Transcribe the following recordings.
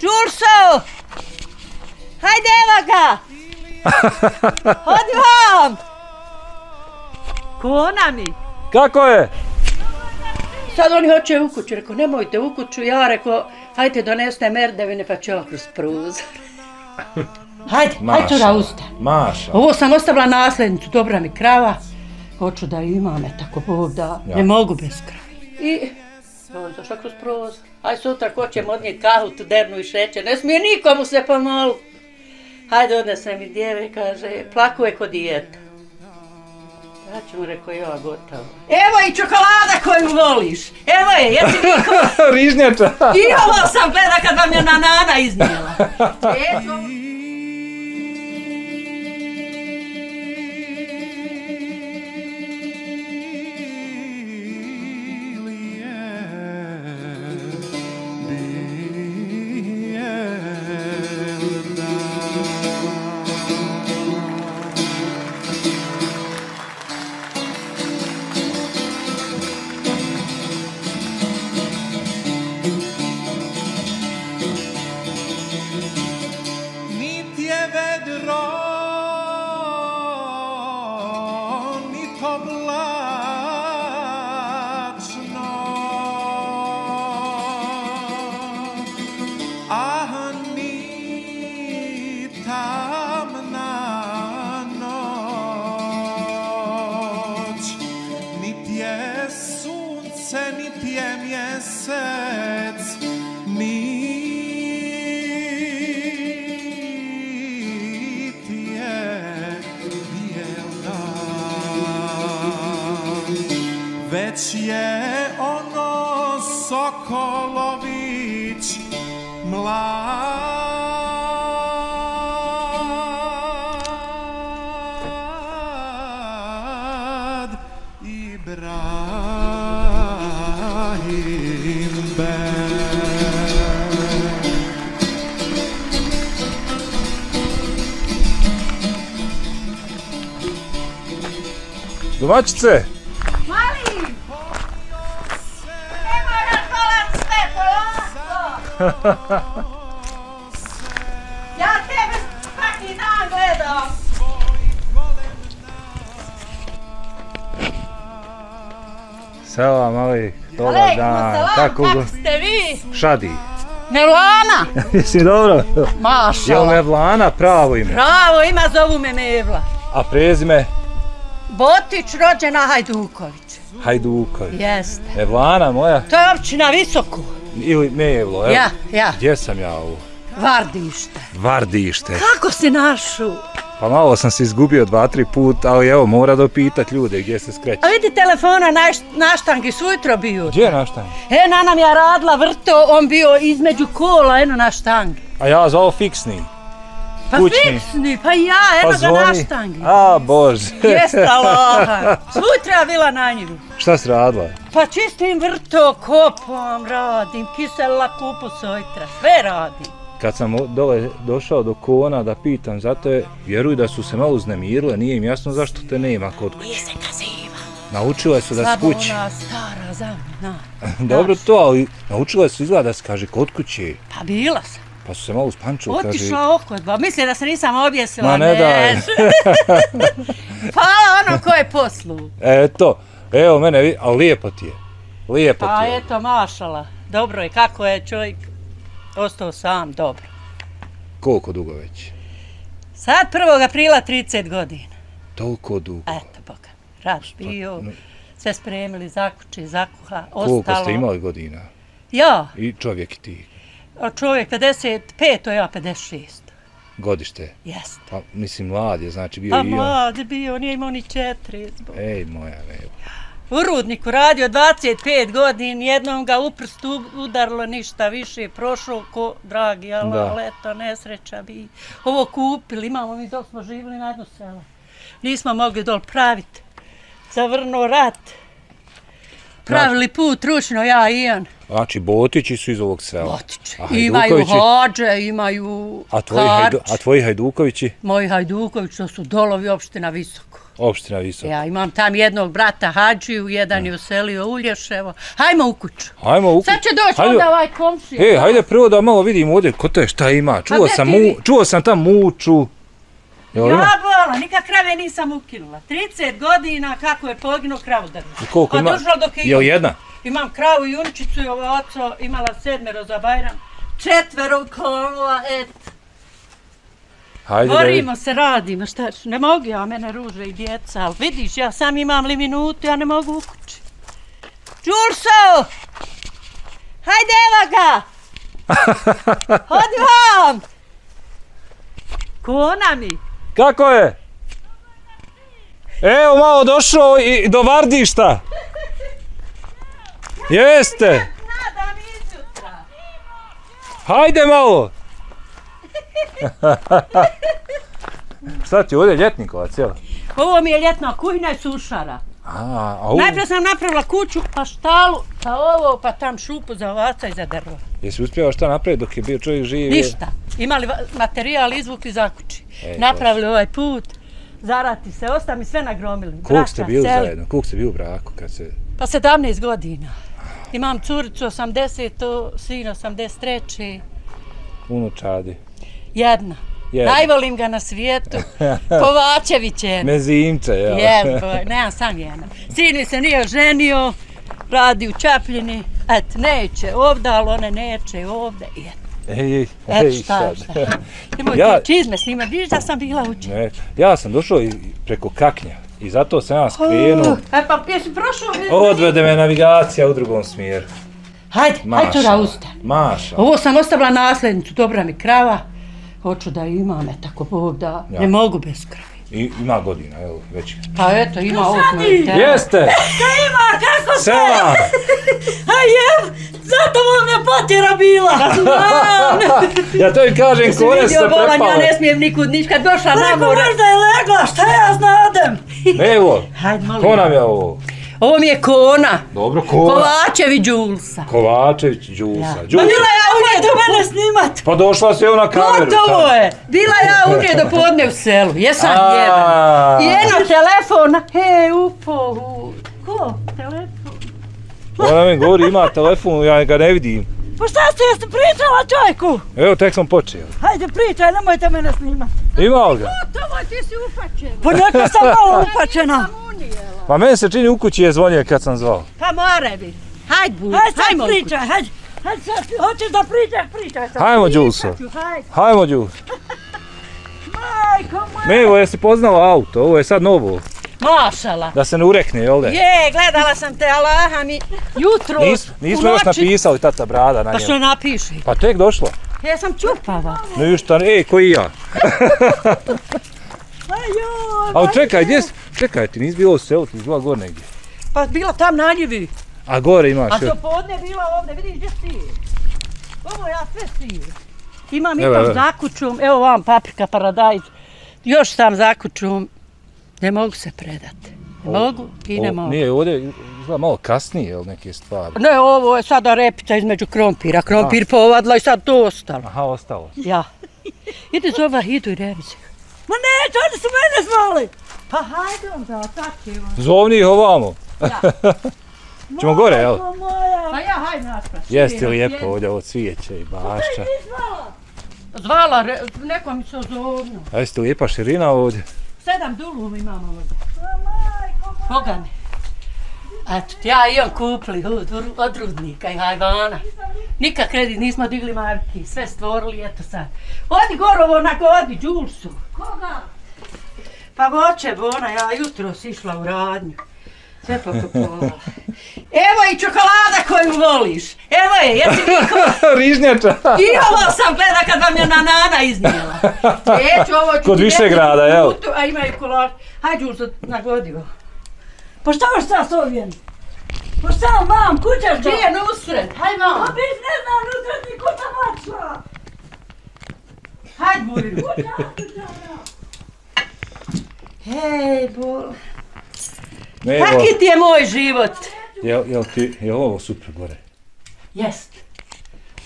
Đurso! Hajde, evo ga! Hodi vam! Kona mi! Kako je? Sad oni hoće u kuću, rekao, nemojte u kuću, ja rekao, hajde donesne merdevine pa ću kroz prozor. Hajde, hajde to da usta. Maša. Ovo sam ostavila nasljednicu, dobra mi krava. Hoću da imam, tako Bog da, Ja. ne mogu bez krave. I on došla kroz prozor. Aj sutra hoćemo od nje kahu, tu dernu i šećer. Ne smije nikomu se pomolu. Hajde odnesem mi djeve, kaže, plakuje kod dijeta. Ja ću mu rekao, ja gotovo. Evo i čokolada koju voliš. Evo je, jesi niko... Rižnjača. I ovo sam gleda kad vam je na nana iznijela. Eto. Već je ono Sokolović mlad Ibrahim Ja tebe svaki dan gledam! Selam, mali. Dobar dan. Kako go? ste vi? Šadi. Nelana! Jesi dobro? Jel Mašala! Mevlana pravo ime? Pravo, ima zovu me Mevla. A prezime? Botić rođena Hajduković. Hajduković. Jeste. Mevlana moja? To je općina Visoko. Ili Mevlo, evo? Ja, ja. Gdje sam ja ovo? Vardište. Vardište. Kako si našu? Pa malo sam se izgubio dva, tri put, ali evo, mora dopitat ljude gdje se skreće. A vidi telefona naš, naštanki su jutro bio. Gdje je naštan? E, na nam ja radila vrto, on bio između kola, eno na štangi. A ja ovo fiksni. Pa Kućni. fiksni, pa ja, eno Pa ga na štangi. A, bože. Jeste Allaha. Sutra bila na njivu. Šta si radila? Pa čistim vrto, kopom radim, kisela kupu sojtra, sve radim. Kad sam dole došao do kona da pitam, zato je, vjeruj da su se malo uznemirile, nije im jasno zašto te nema kod kuće. Nije se kaziva. Naučile su da Slabo s kući. ona stara zamena. Dobro to, ali naučile su izgleda da se kaže kod kuće. Pa bila sam. Pa su se malo uspančili, kaže... Otišla okodba. Mislim da se nisam objesila. Ma ne daj. Hvala ono ko je poslu. Eto, evo mene, ali lijepo ti je. Lijepo Pa ti je. eto, mašala. Dobro je, kako je čovjek ostao sam, dobro. Koliko dugo već? Sad 1. aprila 30 godina. Toliko dugo. Eto, boga. Rad bio, no. sve spremili, zakući, zakuha, Koliko ostalo. ste imali godina? Ja, I čovjek i ti. A čovjek 55, to ja 56. Godište. Jeste. Pa, mislim, mlad je, znači bio A i on. mlad je bio, nije imao ni četiri. zbog. Ej, moja evo. U rudniku radio 25 godin, jednom ga u prst u- udarilo ništa više, prošao ko dragi, ali leto, nesreća bi. Ovo kupili, imamo mi dok smo živjeli na jedno selo. Nismo mogli dol praviti. Zavrnuo rat. Pravili put ručno, ja i on. Znači, Botići su iz ovog sela. A Imaju Hajdukovići? hođe, imaju A tvoji, hajdu, karč. a tvoji Hajdukovići? Moji Hajduković, to su dolovi opština visoko. Opština Visok. Ja imam tam jednog brata Hadžiju, jedan je uselio u Lješevo. Hajmo u kuću. Hajmo u... Sad će doći Hajde. onda ovaj komšija. E, hajde prvo da malo vidim ovdje ko to je, šta ima. Čuo gdje sam, ti mu, vi? čuo sam tam muču. Jel Ja bola, nikak krave nisam ukinula. 30 godina kako je poginuo kravu I koliko A ima? dok je Jel imam. jedna? Imam kravu i juničicu i ovo oco imala sedmero za Bajram. Četvero kolova, et. Hajde Borimo se, radimo, šta ću, ne mogu ja, mene ruže i djeca, ali vidiš, ja sam imam li minutu, ja ne mogu u kući. Đurso! Hajde, evo ga! Hodi vam! Kona mi! Kako je? Evo malo došao i do Vardišta. Jeste. Hajde malo. Šta ti ovdje ljetnikovac, jel? Ovo mi je ljetna kuhina i sušara. A, a u, Najprije sam napravila kuću, pa štalu, pa ovo, pa tam šupu za ovaca i za drvo. jesi uspjela šta napraviti dok je bio čovjek živ? Ništa. Imali materijal, izvukli za kući. Ej, Napravili ovaj put, zarati se, osta mi sve nagromili. Koliko ste bili seli. zajedno? Koliko ste bili u braku kad se... Pa 17 godina. Imam curicu 80, sin 83. Unučadi. Jedna. Jedna. Najvolim ga na svijetu. Kovačević je. Mezimče, jel? Jel, boj, nemam sam jedna. Sin mi se nije oženio, radi u Čapljini. Et, neće ovdje, ali one neće ovdje. I et, Ej, ej, et šta, šta. Nemoj Ja- čizme snima, vidiš da sam bila učena. Ne, ja sam došao i preko Kaknja i zato sam ja skrenuo. E pa jesi prošao? Odvede me navigacija u drugom smjeru. Hajde, hajde čura ustani. Maša. Ovo sam ostavila nasljednicu, dobra mi krava. Hoću da imam, tako Bog da, Ja. ne mogu bez kravi. I, ima godina, evo, već. Pa eto, ima osmo i. Jeste! Ima, kako Sela! A jem, zato vam je potjera bila. Ja to im kažem, kore se vidio, Bolan, ja prepale. ne smijem nikud niš, kad došla na more. možda je legla, šta ja znadem? Evo, Hajde, ko nam je ovo? Ovo mi je kona. Dobro, Kona. Kovačevi Đulsa. Kovačević, Đusa. Ja. Pa bila ja u nje Nemojte mene snimat. Pa došla si evo na kameru. Gotovo tamo. je. Bila ja u nje do podne u selu. Jesam A. jedan. I jedno telefon. He, upo. u- Ko? Telefon. Ona mi govori, ima telefon, ja ga ne vidim. Pa šta ste, jeste pričala čovjeku? Evo, tek sam počeo. Hajde pričaj, nemojte mene snimat. Ima li ga? Gotovo, ti si upačen. Pa neka sam malo upačena. Pa meni se čini u kući je zvonio kad sam zvao. Pa more bi. Hajde, buj. Hajde sad hajmo u pričaj, hajde. Hajde sad, hoćeš da pričaš, pričaj sad. Hajmo, Hajde. Hajmo, Đus. Majko moja. Ne, evo, jesi poznala auto, ovo je sad novo. Mašala. Da se ne urekne, jel da? Je, gledala sam te, Allaha mi jutro. Nis, nismo još napisali tata brada na Pa što njemu. napiši? Pa tek došlo. Ja sam čupava. No i šta, ej, koji ja? Ajoj, Ali čekaj, gdje si? Čekaj, ti nisi bilo u selu, ti bila gore negdje. Pa bila tam na njivi. A gore imaš A još. to podne bila ovdje, vidiš gdje si? Ovo ja sve si. Imam Evo, ipak evo. za kućom, evo vam paprika, paradajz. Još sam za kućom. Ne mogu se predati. Ne mogu i ne O, mogu. Nije, ovdje izgleda malo kasnije, jel, neke stvari. Ne, ovo je sada repica između krompira. Krompir povadla i sad to ostalo. Aha, ostalo. Ja. Idi zova, idu i revizi. Ma neće, oni su mene zvali. Pa hajde onda, tako je. Zovni ih ovamo. Ćemo gore, jel? Majko moja. Pa ja, hajde nasprat. Jeste lijepo ovdje, ovo cvijeće i bašća. Zvala, re, neko mi se ozovno. A jeste lijepa širina ovdje? Sedam dulum imamo ovdje. Moja. Boga mi. Eto, ja i on kupili od, od rudnika i hajvana. Nikak kredit nismo digli marki, sve stvorili, eto sad. Odi gorovo na godi, Đulsu. Koga? Pa voće, Bona, ja jutro si išla u radnju. Sve pokupovala. Evo i čokolada koju voliš. Evo je, jesi niko... Rižnjača! I ovo sam gleda kad vam je na nana iznijela. Eću, ovo ću Kod ti Višegrada, deti jel? A imaju kolač. Hajde, Đulsu, nagodivo. Pa šta vas sad ovdje? Pa šta mam, kućaš Gdje ga? je Nusret? Hajde, Pa mam. bis ne znam, nutra ti kuća mačva. Hajde, Buriru. Hej, bo... Ne, evo, Kaki ti je moj život? jel, jel ti, je ovo super gore? Jest.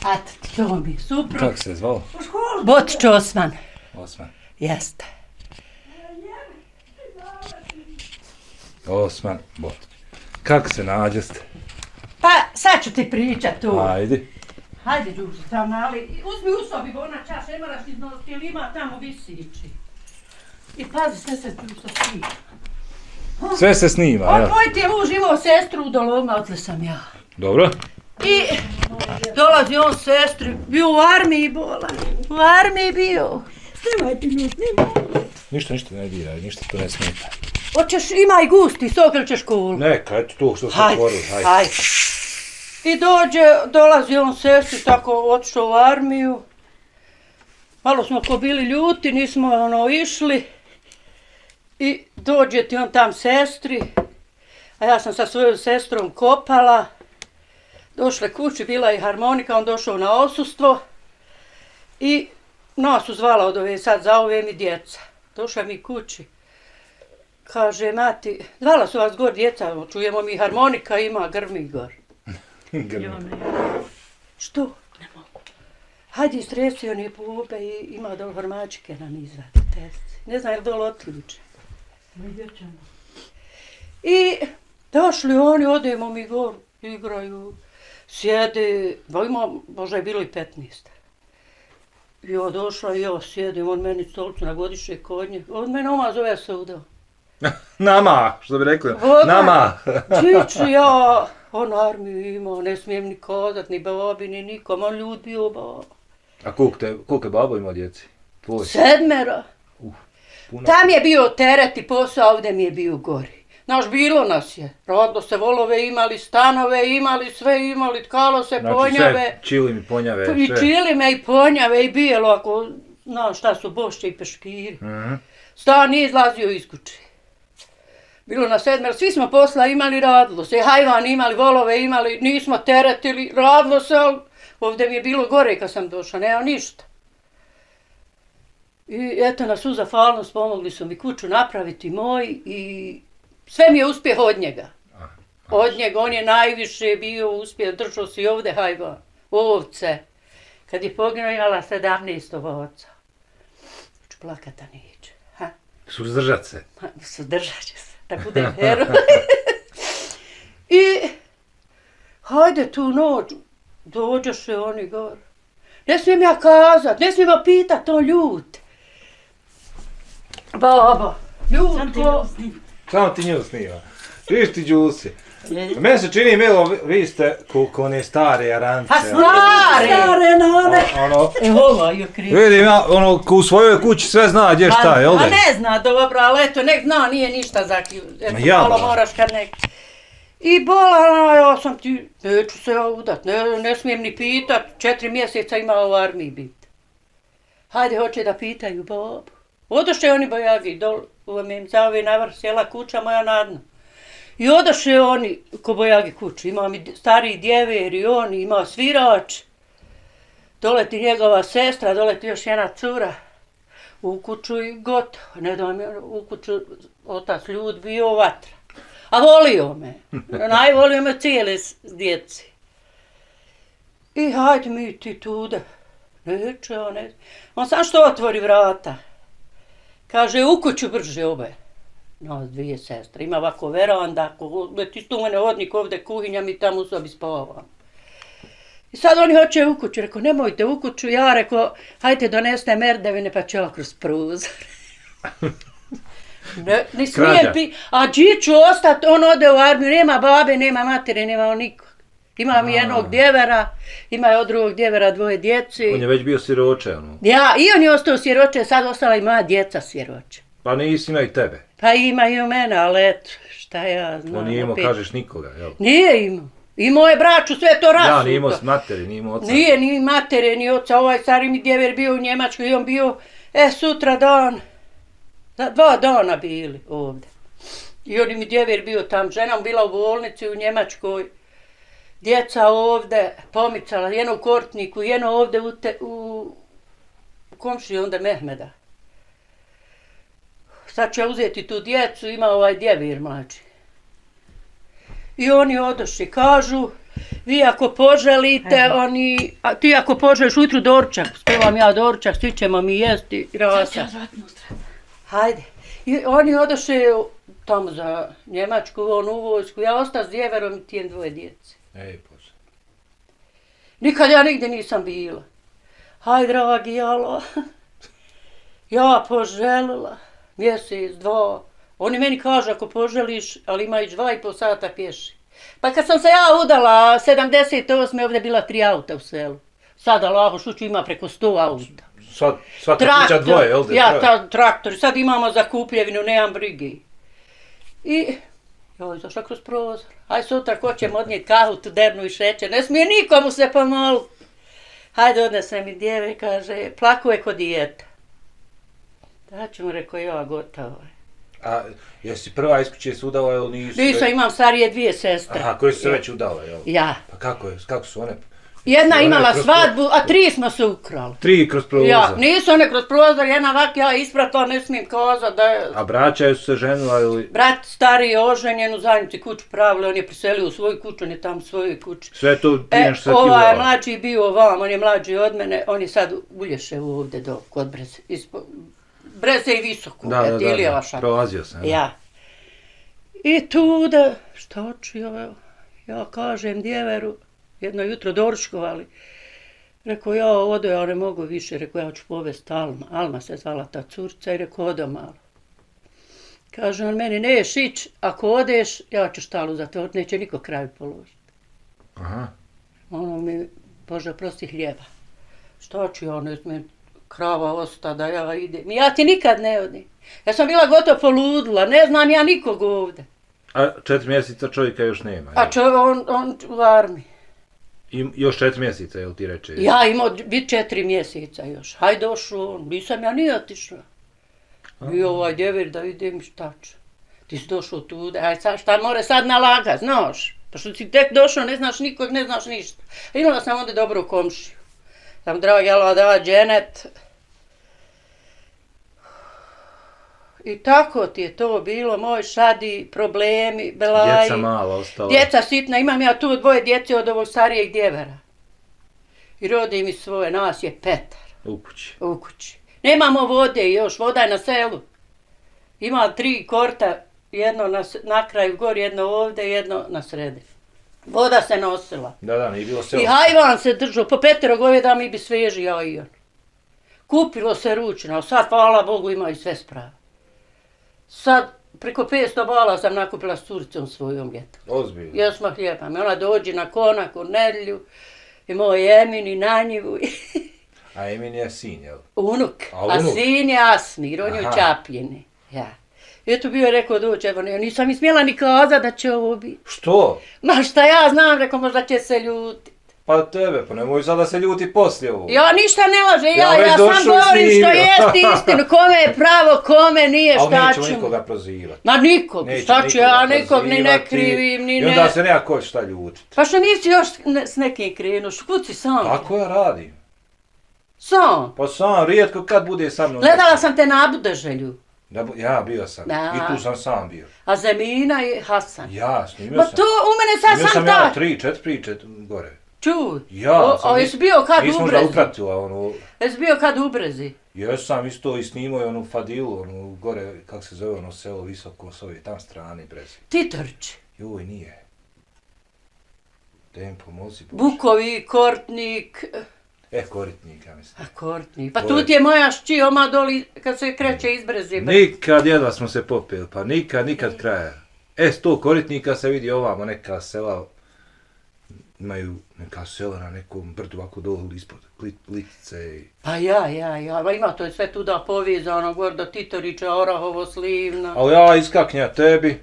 A to mi suprug. Kako se je zvalo? U školu. Botić Osman. Osman. Jeste. Osman Botić. Kako se nađeste? Pa, sad ću ti pričat tu. Ajde. Hajde, Đuži, tam nali. Uzmi u sobi, bo ona čaš, ne moraš iznositi, ili ima tamo visići. I pazi, sve se tu snima. Sve se snima, jel? tvoj ti je muž imao sestru u doloma, otle sam ja. Dobro. I dolazi on sestri, bio u armiji bolan. U armiji bio. Snimaj ti nju, snimaj. Ništa, ništa ne diraj, ništa to ne smeta. Hoćeš, ima i gusti, sok ili ćeš kulu? Neka, eto tu što se Hajde, otvorili, hajde. hajde. I dođe, dolazi on sestri, tako otišao u armiju. Malo smo ko bili ljuti, nismo ono išli. I dođe ti on tam sestri, a ja sam sa svojom sestrom kopala. Došle kući, bila je harmonika, on došao na osustvo. I nas uzvala zvala od ove, sad za ove mi djeca. Došla mi kući. Kaže, mati, zvala su vas gor djeca, ono, čujemo mi harmonika, ima grmi gor. Što? Ne mogu. Hajde istresi one bube i ima dol hormačike nam izvadi testi. Ne znam je li dol otključe. I došli oni, odemo mi gor, igraju, sjede, ba ima, možda je bilo i 15. I ja došla i ja sjedim, on meni stolicu na godišnje konje. On mene oma zove sudo. Nama, što bi rekli. Voda. Nama. Čiću ja, on armiju imao, ne smijem ni kozat, ni babi, ni nikom, on ljud bio baba. A koliko, te, koliko je babo imao djeci? Tvoj? Sedmera. Puno. Tam je bio teret i posao, ovdje mi je bio gori. Znaš, bilo nas je. Rodilo se volove, imali stanove, imali sve, imali tkalo se, Znači ponjave. sve, čili mi ponjave, I sve. čilime i ponjave i bijelo, ako znaš šta su bošće i peškiri. Mhm. Stan nije izlazio iz kuće. Bilo na sedmer, svi smo posla imali, radilo se. Hajvan imali, volove imali, nismo teretili, radilo se, ali ovdje mi je bilo gore kad sam došla, nema ništa. I eto, na svu zahvalnost pomogli su mi kuću napraviti moj i sve mi je uspjeh od njega. Od njega, on je najviše bio uspjeh, držao se i ovdje hajvan, ovce. Kad je poginuo, imala 17 ovaca. Ću plakata neće. Suzdržat se. Ma, Sudržat će se, da budem heroj. I, hajde tu noć, dođoše oni gor. Ne smijem ja kazat, ne smijem ja pitat, on ljut. Baba, ljut ti ko... Samo ti nju snima. Viš ti džusi. Meni se čini, Milo, vi- ste ko one stare jarance. Pa stare! Stare nane. Ono, E, ova je kriv. vidim ja, ono, ko u svojoj kući sve zna gdje šta, jel A da? ne zna dobro, ali eto, nek zna, nije ništa za ki... Eto, ja malo moraš kad nek... I bola, ja sam ti, neću se ja udat, ne, ne smijem ni pitat, četiri mjeseca ima u armiji bit. Hajde, hoće da pitaju babu. Odoše oni bojagi dol, u mim za ove navrh sjela kuća moja nadna. I odoše oni ko bojagi kuću, ima mi stari djever i on, ima svirač. Doleti njegova sestra, doleti još jedna cura u kuću i gotovo. Ne da mi u kuću otac ljud bio vatra. A volio me. Najvolio me cijele djeci. I hajde mi ti tuda. Neće, on ne. On sam što otvori vrata. Kaže, u kuću brže obe. Nas dvije sestre. Ima ovako veranda, ako ti tu mene odnik ovde kuhinja, mi tamo u sobi spavam. I sad oni hoće u kuću, rekao, nemojte u kuću, ja rekao, hajte donesne merdevine pa ću ja kroz pruzor. ne, ni smije pi, a gdje ću ostat, on ode u armiju, nema babe, nema matere, nema on nikog. Ima mi jednog djevera, ima je od drugog djevera dvoje djeci. On je već bio siroče, ono. Ja, i on je ostao siroče, sad ostala i moja djeca siroče. Pa nisi imao i tebe. Pa ima i u mene, ali eto, šta ja znam. On nije imao, opet. kažeš, nikoga, jel? Nije imao. Imao je braću, sve to rasuto. Ja, nije imao s materi, nije imao oca. Nije ni matere, ni oca. Ovaj stari mi djever bio u Njemačkoj i on bio, e, sutra dan, za dva dana bili ovdje. I on mi djever bio tam, žena bila u bolnici u Njemačkoj, djeca ovdje, pomicala, jedno u Kortniku, jedno ovdje u, te, u, komšiji onda Mehmeda. Sad će uzeti tu djecu, ima ovaj djevir mlađi. I oni odošli, kažu, vi ako poželite, oni, a ti ako poželiš ujutru dorčak, spevam ja dorčak, svi ćemo mi jesti, rasa. Hajde. I oni odoše tamo za Njemačku, on u vojsku. Ja ostao s djeverom i tijem dvoje djece. Ej, Bože. Nikad ja nigdje nisam bila. Haj, dragi Allah. Ja poželila mjesec, dva. Oni meni kažu ako poželiš, ali ima i dva i pol sata pješi. Pa kad sam se ja udala, 78. ovdje bila tri auta u selu. Sada Laho Šuću ima preko 100 auta. Sva ta kuća dvoje, jel da? ja, ta, traktor. Sad imamo za kupljevinu, nemam brigi. I, joj, zašla kroz prozor. Aj sutra, ko ćemo odnijeti kahu, tu dernu i šećer. Ne smije nikomu se pomoliti. Hajde, odnese mi djeve, kaže, plakuje kod dijeta. Da ću mu rekao, ja, gotovo je. A jesi prva iz kuće se udala ili nisu? Nisam, imam starije dvije sestre. Aha, koje su se već udale, jel? Ja. Pa kako je, kako su one? Jedna One imala kroz svadbu, a tri smo se ukrali. Tri kroz prozor. Ja, nisu one kroz prozor, jedna vak, ja ispratila, ne smijem kazat da je... A braća su se ženila ili... Brat stari je oženjen u zajednici kuću pravili, on je preselio u svoju kuću, on je tamo u svojoj kući. Sve to E, prije što se ti ovaj je udala. mlađi bio ovam, on je mlađi od mene, on je sad u Lješevu ovdje do, kod Breze, ispo, Breze i Visoko, Da, da, da, da, šaka. prolazio sam. Ja. I tu da, šta ću ja, ja kažem djeveru, jedno jutro doručkovali. Rekao, ja odo, ja ne mogu više, rekao, ja ću povest Alma. Alma se zvala ta curca i rekao, odo malo. Kaže on meni, neš ić, ako odeš, ja ću štalu zatvorit, neće niko kraju položiti. Aha. Ono mi, Bože, prosti hljeba. Šta ću ja, ne krava osta da ja idem. Ja ti nikad ne odim. Ja sam bila gotovo poludila, ne znam ja nikog ovde. A četiri mjeseca čovjeka još nema. A jel? čo, on, on u armiji. I, još četiri mjeseca, jel ti reče? Ja imao bit četiri mjeseca još. Haj došao on, nisam ja nije otišla. I ovaj djevir da idem šta ću. Ti si došao tu, aj sad šta more sad nalaga, znaš. Pa što si tek došao, ne znaš nikog, ne znaš ništa. Imala sam onda dobru komšiju. Sam dragi Allah da dženet. I tako ti je to bilo, moj šadi, problemi, belaji. Djeca mala ostala. Djeca sitna, imam ja tu dvoje djece od ovog starijeg djevera. I rodi mi svoje, nas je Petar U kući. u kući. Nemamo vode još, voda je na selu. Ima tri korta, jedno na, na kraju gor, jedno ovde, jedno na sredi. Voda se nosila. Da, da, nije bilo selo. I hajvan se držao, po petero gove da mi bi sveži, ja i on. Kupilo se ručno, a sad, hvala Bogu, imaju sve spravo. Sad, preko 500 bala sam nakupila s curicom svojom ljetom. Ozbiljno. Jesmo hljeba. I ona dođe na konak u nedlju, i moj Emin i na njivu, A Emin je sin, jel? unuk. A A, unuk? sin je Asmir, on je u. Čapljini. Ja. I eto bio je rekao doći, evo ne, nisam mi smjela ni kazat da će ovo biti. Što? Ma šta ja znam, rekao možda će se ljuti. Pa tebe, pa nemoj sad da se ljuti poslije ovo. Ja ništa ne laže, ja, Ja ja, sam govorim što snimio. jest istinu, kome je pravo, kome nije, Ali šta nećemo ću. nikoga prozivati. Ma nikog, Nećemo šta ću ja, nikog ni ne krivim, ni I onda ne. se nema ko šta ljutit. Pa što nisi još ne, s nekim krenuo, škud si sam. Tako ja radim. Sam. Pa sam, rijetko kad bude sa mnom. Gledala nešto. sam te na Budeželju, Da, ja bio sam. Da. I tu sam sam bio. a Zemina i Hasan. Ja, snimio Ma sam. to u mene sad Snimio sam sam ja tri, četiri priče gore. Čuj. Ja, o, sam o, nis- jesi bio kad u Nismo da Brezi? upratila ono, Jesi bio kad u Brezi? Jes sam isto i snimao i onu Fadilu, onu gore, kak se zove ono selo visoko s ove tam strane brezi. Ti trči. Joj, nije. Dem pomozi Bože. Bukovi, Kortnik, E, koritnik, ja mislim. a Kortnik. Pa tu ti je moja šči, oma doli, kad se kreće iz Brezi. Nikad jedva smo se popili, pa nikad, nikad kraja. E, s tog koritnika se vidi ovamo neka sela, imaju neka sela na nekom brdu ovako dolu ispod Klit- Litice i... Pa ja, ja, ja, ma ima to je sve tuda povezano, gor do Titorića, Orahovo, Slivna. Ali ja iskaknja tebi,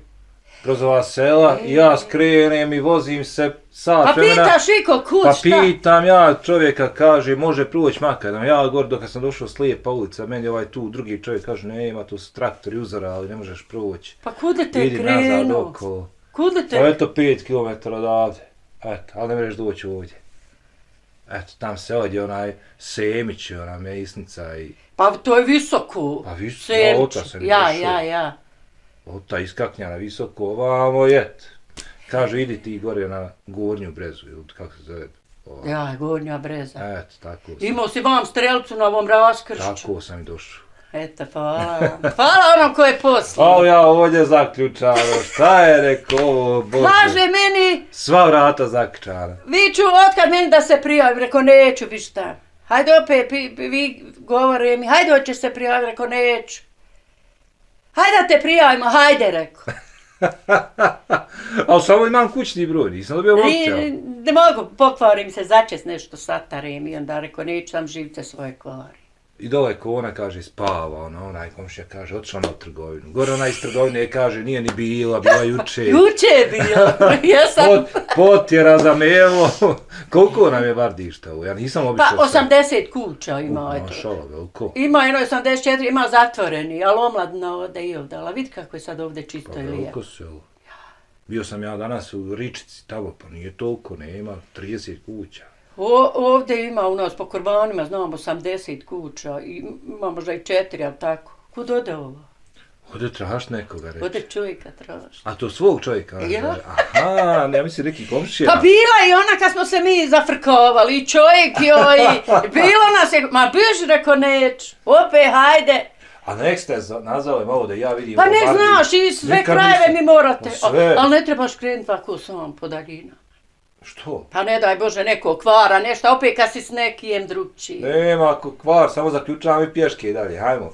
kroz ova sela, i ja skrenem i vozim se sat Pa vremena. pitaš Iko, kud, Pa šta? pitam ja čovjeka, kaže, može proći makadam. Ja gor dok sam došao s lijepa ulica, meni ovaj tu drugi čovjek kaže, nema, tu su traktori uzora, ali ne možeš proći. Pa kude te Idi krenuo? Kude Pa te? eto 5 km odavde. Eto, ali ne možeš doći ovdje. Eto, tam se ovdje onaj Semić, ona mesnica i Pa to je visoko. Pa vis- Semić. sam Ja, došao. ja, ja. ota iskaknja na visoko, ovamo jet. Kaže, idi ti gore na gornju brezu, ili kako se zove. Ja, Gornja Breza. Eto, tako sam. Imao si vam strelcu na ovom raskršću. Tako sam i došao. Eto, hvala. Hvala onom ko je poslao. Ja ovdje zaključano, šta je rekao ovo, Bože. Kaže meni, Sva vrata zaključana. viću, otkad meni da se prijavim, rekao neću, vi šta. Hajde opet, pi, pi- vi govore mi, hajde hoćeš se prijaviti, rekao neću. Hajde da te prijavimo, hajde, rekao. Ali samo imam kućni broj, nisam dobio mobitel. ne mogu, pokvarim se, začes nešto satarem i onda rekao, neću sam živce svoje kvari. I dole ko ona kaže spava, ona, onaj komšija kaže otišla na trgovinu. Gore ona iz trgovine kaže nije ni bila, bila juče. Juče je bilo, jesam. Pot, potjera za mevo. Koliko nam je vardišta ovo? Ja nisam obišao Pa 80 kuća ima, eto. Mašala, veliko. Ima jedno 84, ima zatvoreni, ali omladna ode i ovdje. Ali vidi kako je sad ovdje čisto Pa i lijepo. veliko selo. Bio sam ja danas u Ričici tamo, pa nije toliko, nema 30 kuća. O, ovdje ima u nas po kurbanima, znam, 80 kuća, i ima možda i četiri, ali tako. Kud ode ovo? Ode traš nekoga reći. Ode čovjeka traži. A to svog čovjeka? Ja. Aha, ne, ja mislim neki komšija. Pa bila i ona kad smo se mi zafrkovali, i čovjek joj, bilo nas je, ma biš rekao neć, opet hajde. A nek ste nazvali malo da ja vidim. Pa ne znaš, i sve krajeve mi morate, Pa sve. ali ne trebaš krenuti ovako sam po daljina. Što? Pa ne daj Bože neko kvara, nešto, opet kad si s nekijem drugčiji. Nema ako kvar, samo zaključavam i pješke i dalje, hajmo.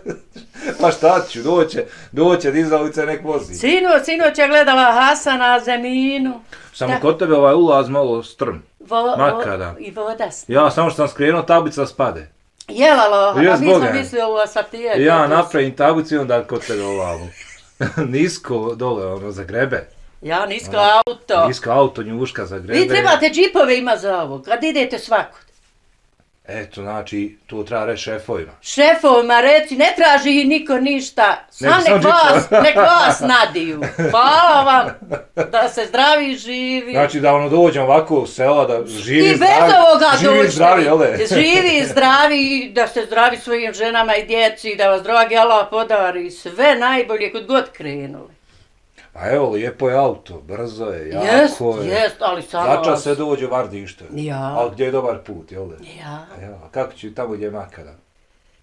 pa šta ću, doće, doće dizalice nek vozi. Sino, sinoć je gledala Hasana Zeminu. Samo Da. kod tebe ovaj ulaz malo strm. Vo, Makada. I voda s... Ja samo što sam skrenuo, tablica spade. Jela loha, Jes a mi smo Boga. mislili ovo sa tije. I ja napravim tablicu i onda kod tebe ovamo. Nisko dole, ono, za grebe. Ja, nisko auto. Nisko auto, njuška za grebe. Vi trebate džipove ima za ovo, kad idete svakud. Eto, znači, to treba reći šefovima. Šefovima reci, ne traži ih niko ništa, sam nek vas, nek vas nadiju. Hvala vam, da se zdravi i živi. Znači da ono dođem ovako u sela, da živim I bez zdravi. ovoga živim dođite. zdravi, da? Živi i zdravi, i da ste zdravi svojim ženama i djeci, da vas dragi Allah podari sve najbolje kod god krenuli. A evo, lijepo je auto, brzo je, jako Jest, je. jest, ali samo... Začas vas- se dođe u Vardište. Ja. Ali gdje je dobar put, jel da? Ja. A Ja, a kako ću tamo gdje je Makada?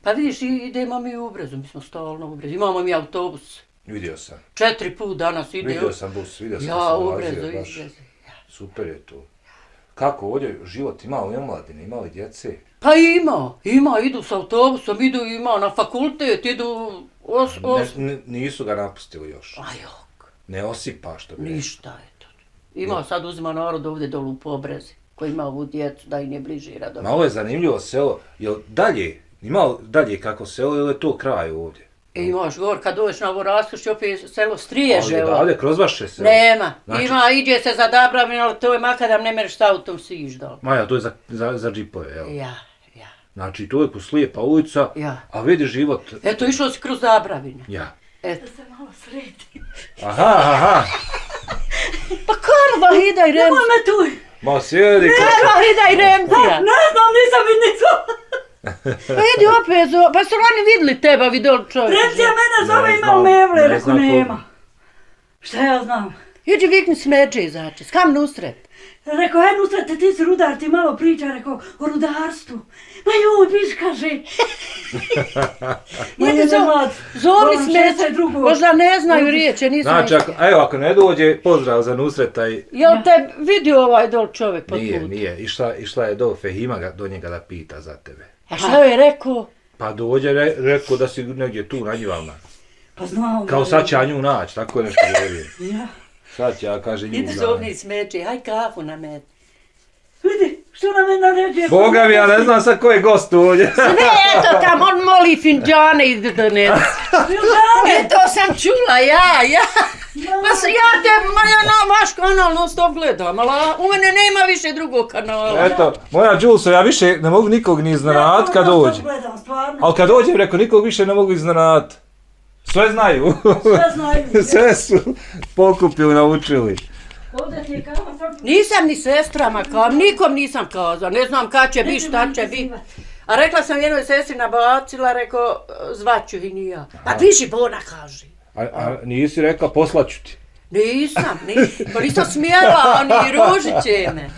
Pa vidiš, idemo mi u Ubrezu, mi smo stalno u Ubrezu. Imamo mi autobus. Vidio sam. Četiri put danas ide. Vidio sam bus, vidio sam Ja, u Ubrezu, baš. Ubrezu. Super je to. Kako ovdje život, ima li omladine, ima li djece? Pa ima, ima, idu s autobusom, idu, ima na fakultet, idu os, os... Ne, nisu ga napustili još. A Ne osipa što bi ništa je to. Ima sad uzima narod ovdje dolu u Pobrezi, koji ima ovu djecu da i ne bliži radom. Ma ovo je zanimljivo selo. Jel dalje, ima dalje kako selo ili je to kraj ovdje? I imaš gor, kad dođeš na ovu raskršću, opet selo Ali Striježe. ovo. odavde, kroz vaše selo? Nema, Znači- ima, iđe se za Dabravin, ali to je makadam ne mereš s autom siš dol. Maja, to je za, za, za džipove, jel? Ja, ja, Znači, to je ko slijepa ulica, ja. a vidi život, Eto, išlo si kroz Dabravine. ja. Eto. Da se malo sredi. Aha, aha, Pa karva hida i rem... Nemoj me tuj. ma sjedi, Karva hida i remtija. Ne znam, nisam vidnica. Pa idi opet, zo- pa su oni vidli teba, vidjeli čovjek. Remcija mene Ne zove, ima znam, mevle, ko. nema. Šta ja znam? Iđi vikni smeđe izaći, skam nusret. Rekao, hajde usrate, ti si rudar, ti malo priča, rekao, o rudarstvu. Ma joj, piš, kaže. Ma zo- mlad. Zovi drugo. možda ne znaju riječi, nisam Znači, ako, evo, ako ne dođe, pozdrav za Nusreta i... Jel te vidio ovaj dol čovjek pod Nije, put? nije, išla, išla je do Fehima ga, do njega da pita za tebe. A šta je rekao? Pa dođe, re, rekao da si negdje tu na njivama. Pa znao. Kao sad će ja nju naći, tako je nešto govorio. Ja. Sad će ja, kaže, nju Idi zovni smeđe, haj kafu na med. Vidi, što na mene naređuje. Boga mi, ja ne znam sad ko je gost ovdje. Sve eto tam, on moli finđane i donese. E, to sam čula, ja, ja. Pa se ja te, ma ja na vaš kanal non stop gledam, ali u mene nema više drugog kanala. Eto, moja Đulso, ja više ne mogu nikog ni iznenad kad dođe. Gledam, stvarno. Ali kad dođem, rekao, nikog više ne mogu iznenad. Sve znaju. Sve znaju. Sve su pokupili, naučili. Nisam ni sestrama kao, nikom nisam kazao, ne znam kad će biti, šta će biti. A rekla sam jednoj sestri nabacila, rekao, zvaću i nije. Pa piši Bona kaži. A, a nisi rekao, poslaću ti. Nisam, nisam, pa nisam smjela, oni ružit će me.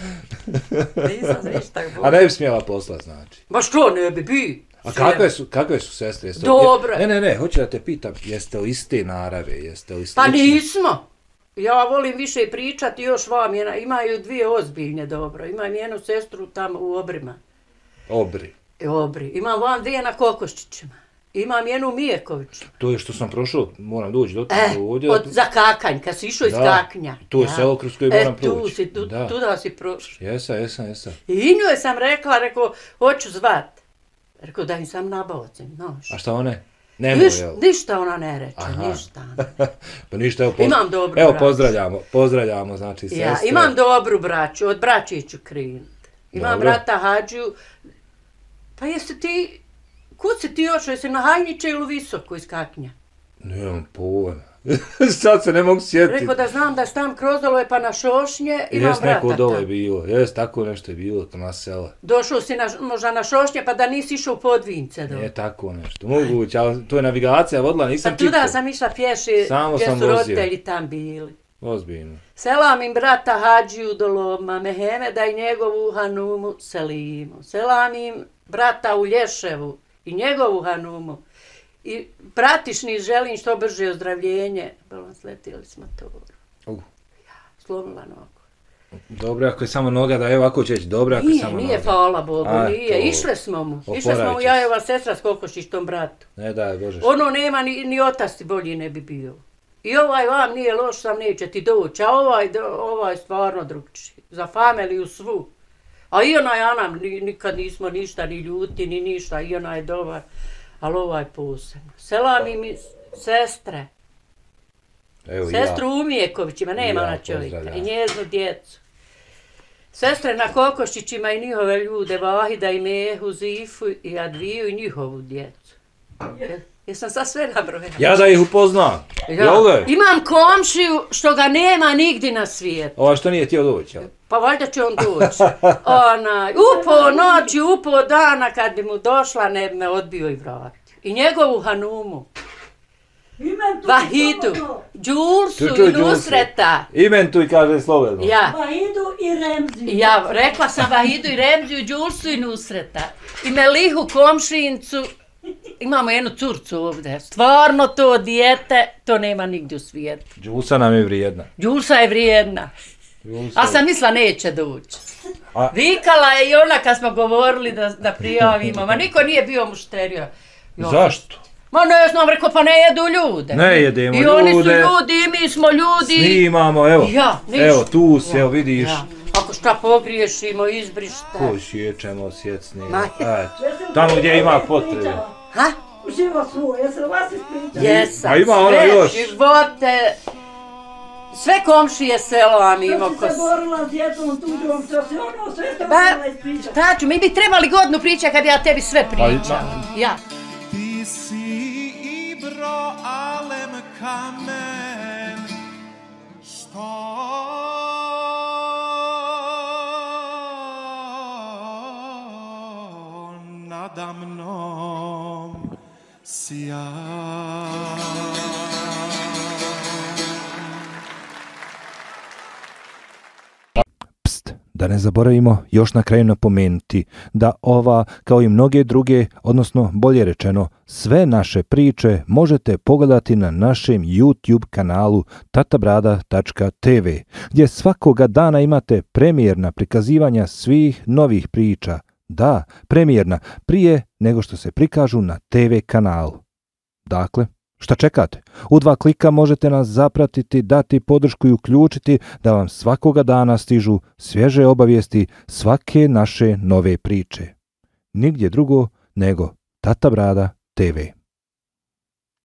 Nisam ništa A ne bi smjela poslat, znači. Ma što ne bi bi? A kakve su, kakve su sestre? Jeste, Dobre. Ne, ne, ne, hoću da te pitam, jeste li iste narave, jeste li Pa slične? nismo. Ja volim više pričati, još vam je, imaju dvije ozbiljne dobro. Imam jednu sestru tamo u Obrima. Obri. E, Obri. Imam vam dvije na Kokoščićima. Imam jednu u Mijekoviću. To je što sam prošao, moram doći do E, tebe ovdje. od, za kakanj, kad si išao iz kaknja. to je selo kroz koje moram e, tu proći. Si, tu, Da. tu da si prošao. Jesa, jesa, jesa. I njoj sam rekla, rekao, hoću zvat. Rekao da im sam nabavocim, znaš. A šta one? Nemoj, Niš, jel? ništa ona ne reče, Aha. ništa. pa ništa, evo, poz... Imam dobru Evo, braću. pozdravljamo, pozdravljamo, znači, sestre. Ja, imam dobru braću, od braće ću krenut. Imam Dobro. brata Hadžiju. Pa jesi ti, kud si ti ošao, jesi na Hajniče ili Visoko iz Kaknja? Nemam pojma. Sad se ne mogu sjetiti. Rekao da znam da stam krozalo je pa na Šošnje, imam Jes brata neko dole bilo, jes tako nešto je bilo kod nas sela. Došao si na, možda na Šošnje pa da nisi išao u Podvince. Do. Je tako nešto, moguće, ali to je navigacija vodila, nisam Pa tuda sam išla pješi, Samo gdje sam su vozio. roditelji tam bili. Ozbiljno. Selam im brata Hadžiju do Loma, Mehemeda i njegovu Hanumu Selimu. Selam im brata u Lješevu i njegovu Hanumu. I pratišni želim što brže ozdravljenje. Bilo sletili smo to. Uh. Slomila nogu. Dobro, ako je samo noga, da evo ako će ići, dobro, ako je Nije, samo nije, noga. hvala Bogu, A, nije. to- Išle smo mu. Išle smo mu, ja i ova sestra s kokošištom bratu. Ne daj, Bože. Ono nema, ni, ni otac ti bolji ne bi bio. I ovaj vam nije loš, sam neće ti doći, a ovaj, ovaj stvarno drugčiji. Za familiju svu. A i onaj Anam, ni, nikad nismo ništa, ni ljuti, ni ništa, i onaj je dobar. Ali ovaj posebno. Selami mi sestre. Evo Sestru ja. Umijekovićima, nema Ja ona čovjeka. I njeznu djecu. Sestre na Kokošićima i njihove ljude, Vahida i Mehu, Zifu i Adviju i njihovu djecu. Je- Jesam sad sve nabrojala. Ja da ih upoznam. Ja. Jel da? Imam komšiju što ga nema nigdi na svijetu. Ova što nije htio doći, jel? Pa valjda će on doći. Ona, upo noći, upo dana kad bi mu došla ne bi me odbio i vratio. I njegovu Hanumu, Imam tu Vahidu, čuj, i. Nusreta. Imentuj, kaže slobodno. Ja, Vahidu i Remzi. ja rekla sam Vahidu i Remziju, i Đursu i Nusreta. I Melihu komšincu. Imamo jednu curcu ovdje. Stvarno to dijete, to nema nigdje u svijetu. Džusa nam je vrijedna. Đursa je vrijedna. Džusa. A sam mislila neće doći. A- Vikala je i ona kad smo govorili da, da prijavimo, ma niko nije bio mušterija. Jo. Zašto? Ma ne znam, rekao pa ne jedu ljude. Ne jedemo I oni su ljude. ljudi, i mi smo ljudi. Snimamo, evo. Ja, ništa. Evo, tu si, evo, vidiš. Ja. Ako šta pogriješimo, izbrište. Ko sječemo, sjecni. Ma. Eto. Tamo gdje ima potrebe. Ha? Život svoj, jesam vas ispričala? Jesam. Ma ima ona sve još. živote. Sve komšije selo vam ima Što si ko se borila s jednom tuđom, što si ono, sve što Ba, htjela ispričati. šta ću, mi bi trebali godinu pričati kad ja tebi sve pričam. Ja. Ti si Ibro Alem kamen što nada mnom. Pst, da ne zaboravimo još na kraju napomenuti da ova, kao i mnoge druge, odnosno bolje rečeno, sve naše priče možete pogledati na našem YouTube kanalu tatabrada.tv, gdje svakoga dana imate premijerna prikazivanja svih novih priča. Da, premijerna, prije nego što se prikažu na TV kanalu. Dakle, šta čekate? U dva klika možete nas zapratiti, dati podršku i uključiti da vam svakoga dana stižu svježe obavijesti svake naše nove priče. Nigdje drugo nego Tata Brada TV.